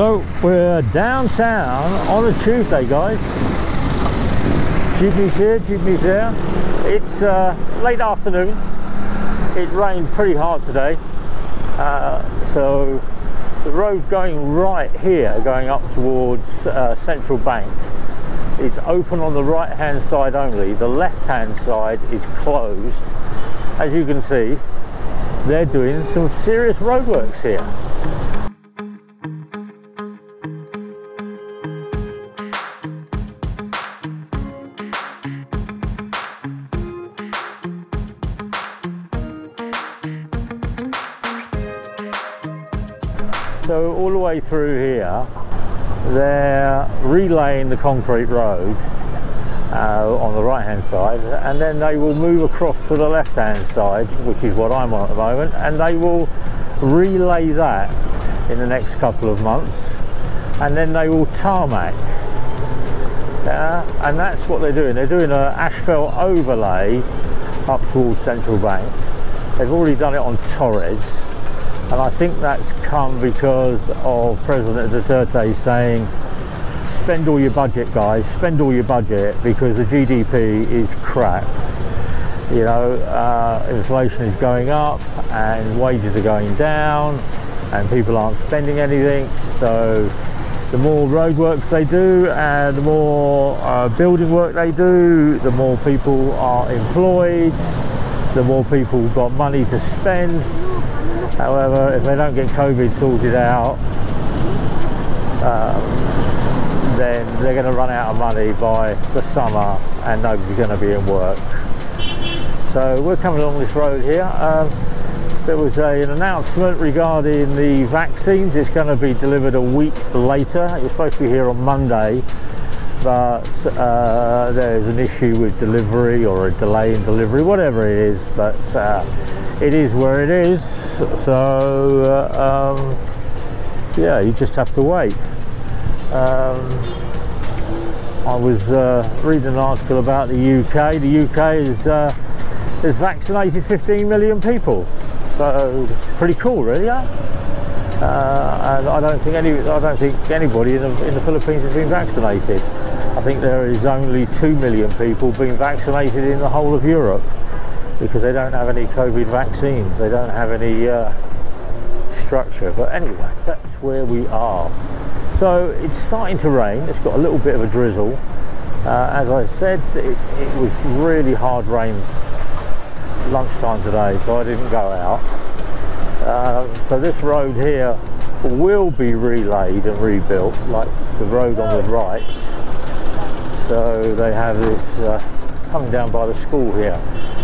So we're downtown on a Tuesday, guys. Jeepney's here, Jeepney's there. It's uh, late afternoon. It rained pretty hard today. Uh, so the road going right here, going up towards uh, Central Bank, it's open on the right hand side only. The left hand side is closed. As you can see, they're doing some serious roadworks here. Through here, they're relaying the concrete road uh, on the right hand side and then they will move across to the left hand side which is what I'm on at the moment and they will relay that in the next couple of months and then they will tarmac. Yeah, and that's what they're doing. They're doing an asphalt overlay up towards Central Bank. They've already done it on Torres and I think that's come because of President Duterte saying spend all your budget guys. Spend all your budget because the GDP is crap. You know uh, inflation is going up and wages are going down and people aren't spending anything. So the more roadworks they do and the more uh, building work they do the more people are employed the more people got money to spend However, if they don't get COVID sorted out, um, then they're going to run out of money by the summer and nobody's going to be in work. So we're coming along this road here. Um, there was a, an announcement regarding the vaccines. It's going to be delivered a week later. It was supposed to be here on Monday, but uh, there's an issue with delivery or a delay in delivery, whatever it is. But uh, it is where it is. So uh, um, yeah, you just have to wait. Um, I was uh, reading an article about the UK. The UK is uh, has vaccinated 15 million people, so pretty cool, really. Yeah? Uh, and I don't think any, I don't think anybody in the, in the Philippines has been vaccinated. I think there is only two million people being vaccinated in the whole of Europe because they don't have any COVID vaccines. They don't have any uh, structure. But anyway, that's where we are. So it's starting to rain. It's got a little bit of a drizzle. Uh, as I said, it, it, was really hard rain lunchtime today, so I didn't go out. Uh, so this road here will be relayed and rebuilt, like the road on the right. So they have this uh, coming down by the school here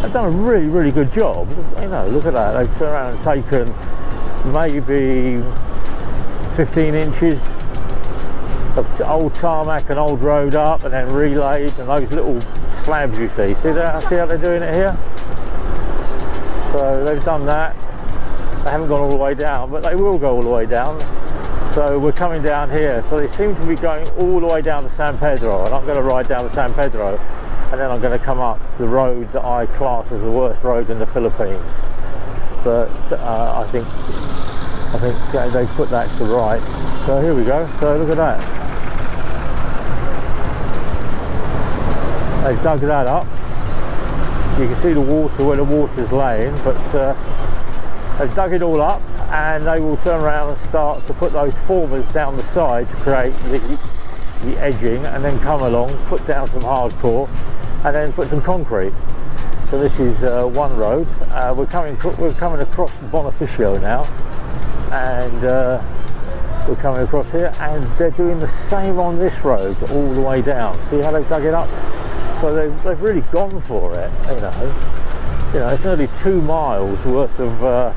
they've done a really, really good job. You know, look at that. They've turned around and taken maybe 15 inches of old tarmac and old road up and then relayed and those little slabs you see. See that? See how they're doing it here? So they've done that. They haven't gone all the way down, but they will go all the way down. So we're coming down here. So they seem to be going all the way down to San Pedro, and I'm going to ride down to San Pedro and then I'm going to come up the road that I class as the worst road in the Philippines. But uh, I think I think they put that to rights. So here we go. So look at that. They've dug that up. You can see the water where the water's laying, but uh, they've dug it all up and they will turn around and start to put those formers down the side to create the, the edging and then come along, put down some hardcore and then put some concrete. So this is uh, one road. Uh, we're coming we're coming across Bonifacio now, and uh, we're coming across here, and they're doing the same on this road all the way down. See how they've dug it up? So they've, they've really gone for it. You know, you know, it's nearly two miles worth of uh,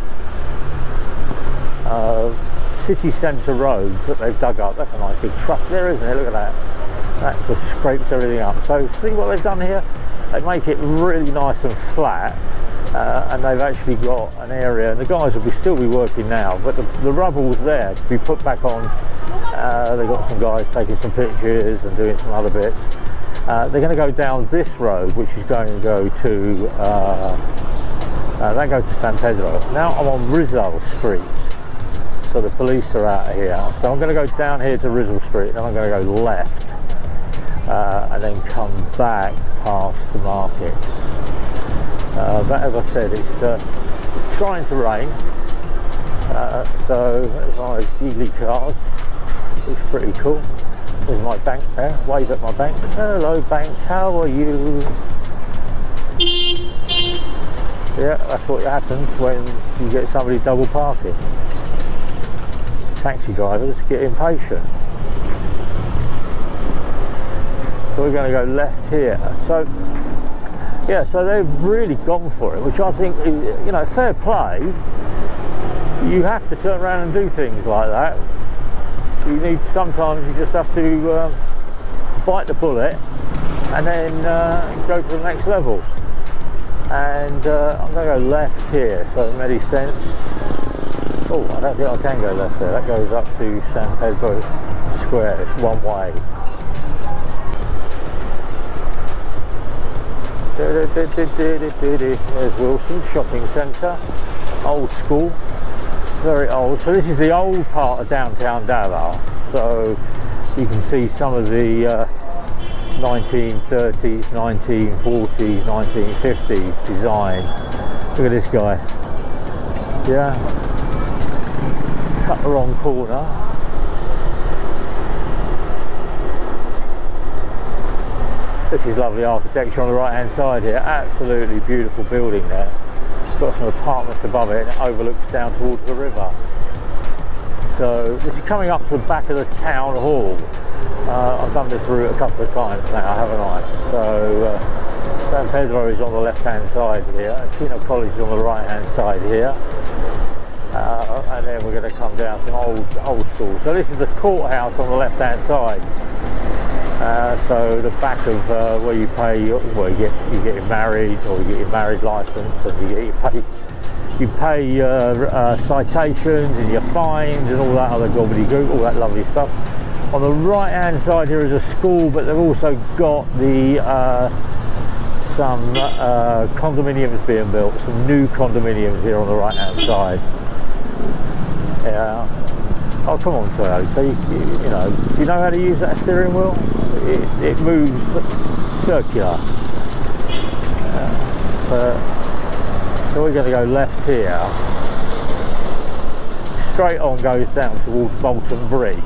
uh, city centre roads that they've dug up. That's a nice big truck there, isn't it? Look at that that just scrapes everything up. So see what they've done here? They make it really nice and flat uh, and they've actually got an area and the guys will be still be working now but the, the was there to be put back on. Uh, they've got some guys taking some pictures and doing some other bits. Uh, they're going to go down this road which is going to go to uh, uh, that goes to San Pedro. Now I'm on Rizal Street so the police are out here. So I'm going to go down here to Rizal Street, and I'm going to go left, uh, and then come back past the markets. Uh, but as I said, it's uh, trying to rain, uh, so as of those geely cars. It's pretty cool. There's my bank there. Wave at my bank. Hello, bank. How are you? Yeah, that's what happens when you get somebody double parking. Taxi drivers get impatient. So we're going to go left here. So, yeah, so they've really gone for it, which I think, you know, fair play. You have to turn around and do things like that. You need, sometimes you just have to um, bite the bullet and then uh, go to the next level and uh, I'm going to go left here so it makes sense oh I don't think I can go left there that goes up to San Pedro Square it's one way there's Wilson Shopping Centre old school very old so this is the old part of downtown Davao so you can see some of the uh, 1930s, 1940s, 1950s design. Look at this guy. Yeah. Cut the wrong corner. This is lovely architecture on the right hand side here. Absolutely beautiful building there. It's got some apartments above it and it overlooks down towards the river. So this is coming up to the back of the town hall. Uh, I've done this route a couple of times now, haven't I? So uh, San Pedro is on the left-hand side here, Chino College is on the right-hand side here. Uh, and then we're going to come down some old old school. So this is the courthouse on the left-hand side. Uh, so the back of uh, where you pay, well, you get you get married or you get your marriage license, and you get your pay you pay uh, citations and your fines and all that other gobbledygook, all that lovely stuff. On the right hand side here is a school, but they've also got the uh, some uh, condominiums being built, some new condominiums here on the right hand side. Yeah. Oh come on Toyota, you, you, know, you know how to use that steering wheel? It, it moves circular. Uh, so we're going to go left here. Straight on goes down towards Bolton Bridge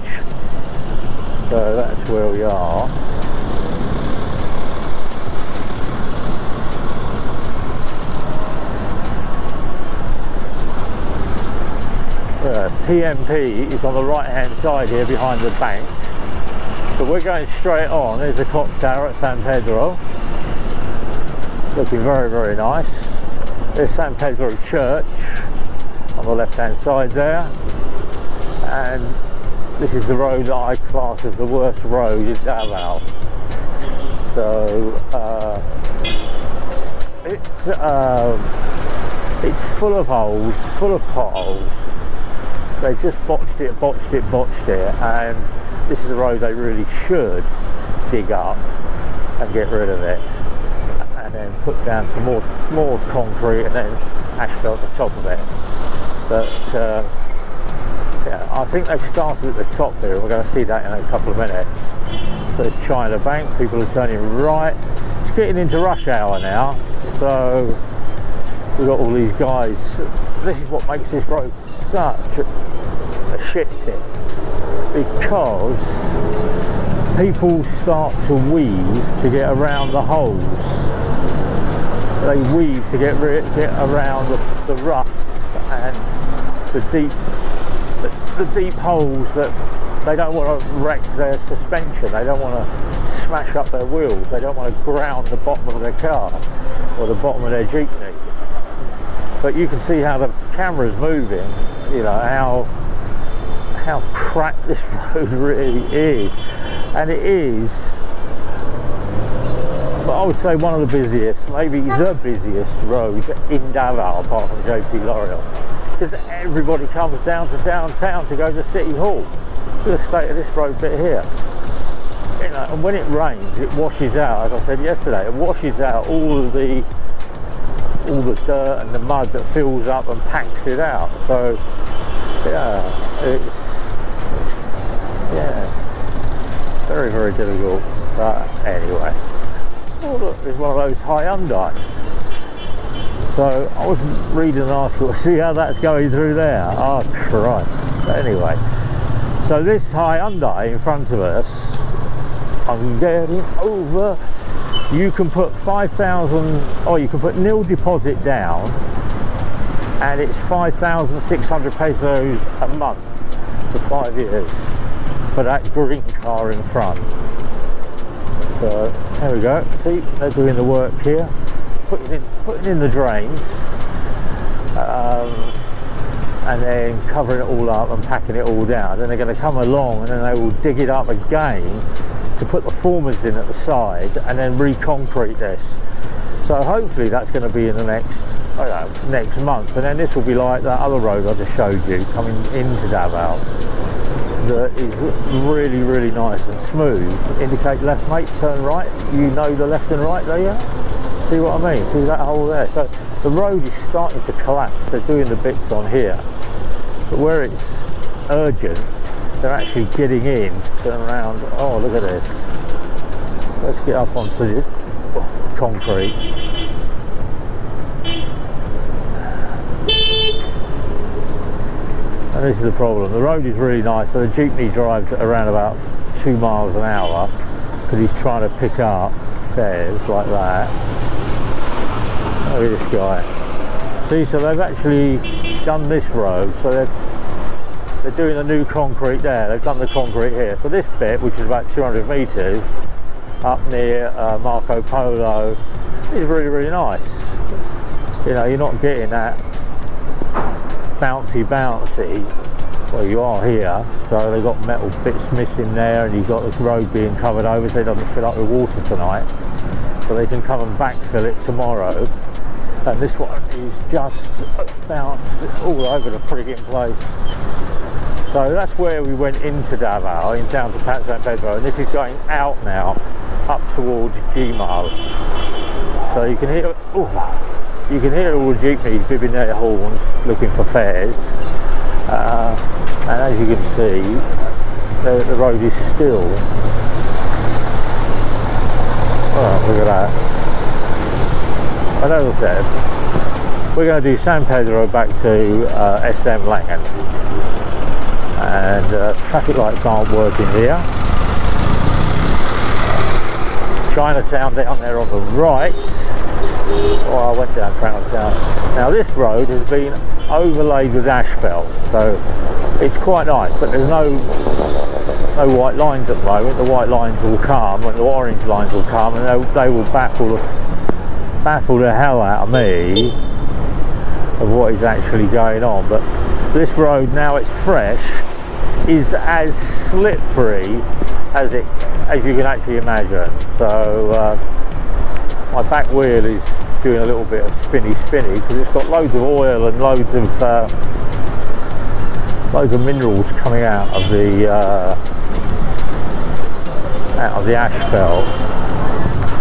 so that's where we are PMP is on the right hand side here behind the bank. But we're going straight on. There's the clock tower at San Pedro. Looking very very nice. There's San Pedro Church on the left hand side there. And this is the road that I class as the worst road in Davao. So uh, it's um, it's full of holes, full of potholes. They just botched it, botched it, botched it, and this is a road they really should dig up and get rid of it, and then put down some more more concrete and then asphalt the top of it. But uh, yeah, I think they've started at the top here. We're going to see that in a couple of minutes. The China Bank, people are turning right. It's getting into rush hour now, so we've got all these guys. This is what makes this road such a, shit tip because people start to weave to get around the holes. They weave to get, get around the, the ruts and the deep the deep holes that they don't want to wreck their suspension, they don't want to smash up their wheels, they don't want to ground the bottom of their car or the bottom of their jeepney. But you can see how the camera's moving, you know, how how cracked this road really is. And it is, but I would say one of the busiest, maybe the busiest road in Davao apart from JP Laurel because everybody comes down to downtown to go to City Hall. The state of this road bit here. You know, and when it rains, it washes out, as I said yesterday, it washes out all of the all the dirt and the mud that fills up and packs it out. So, yeah, it's yeah, very very difficult. But anyway, oh look, there's one of those Hyundai. So I was reading an article, see how that's going through there. Oh Christ. But anyway, so this Hyundai in front of us, I'm getting over. You can put 5,000, or you can put nil deposit down and it's 5,600 pesos a month for five years for that green car in front. So there we go. See, they're doing the work here, putting in, putting in the drains, um, and then covering it all up and packing it all down. Then they're going to come along and then they will dig it up again to put the formers in at the side and then re-concrete this. So hopefully that's going to be in the next know, next month, and then this will be like that other road I just showed you coming into Davao. That is really, really nice and smooth. Indicate left, mate. Turn right. You know the left and right there. See what I mean? See that hole there? So the road is starting to collapse. They're doing the bits on here, but where it's urgent, they're actually getting in, turn around. Oh, look at this. Let's get up onto the concrete. and this is the problem the road is really nice so the jeepney drives around about two miles an hour because he's trying to pick up fares like that look at this guy see so they've actually done this road so they're they're doing the new concrete there. They've done the concrete here. So this bit which is about 200 meters up near uh, Marco Polo is really really nice. You know you're not getting that bouncy bouncy. Well you are here. So they've got metal bits missing there and you've got the road being covered over so it doesn't fill up with water tonight. So they can come and backfill it tomorrow. And this one is just bounced all over the frigging place so that's where we went into Davao in down to San Pedro and this is going out now up towards Gmo so you can hear oh, you can hear all the jeepneys bibbing their horns looking for fares. Uh, and as you can see the, the road is still. Oh look at that. And as I said we're going to do San Pedro back to uh, SM Lanang and uh, traffic lights aren't working here Chinatown down there on the right Oh, I went down Chinatown. Now this road has been overlaid with asphalt, so it's quite nice, but there's no no white lines at the moment. The white lines will come, and the orange lines will come, and they, they will baffle baffle the hell out of me of what is actually going on. But this road, now it's fresh, is as slippery as it as you can actually imagine. So. Uh, my back wheel is doing a little bit of spinny spinny because it's got loads of oil and loads of uh, loads of minerals coming out of the uh, out of the asphalt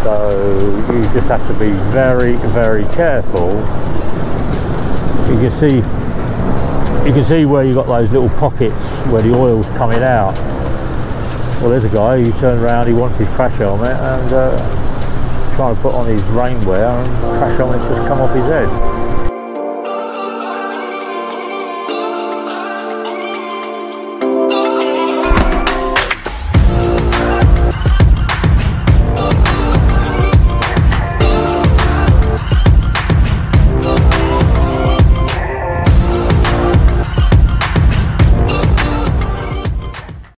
so you just have to be very very careful you can see you can see where you've got those little pockets where the oil's coming out well there's a guy who turned around he wants his crash helmet and uh, trying to put on his rainwear and crash helmet's just come off his head.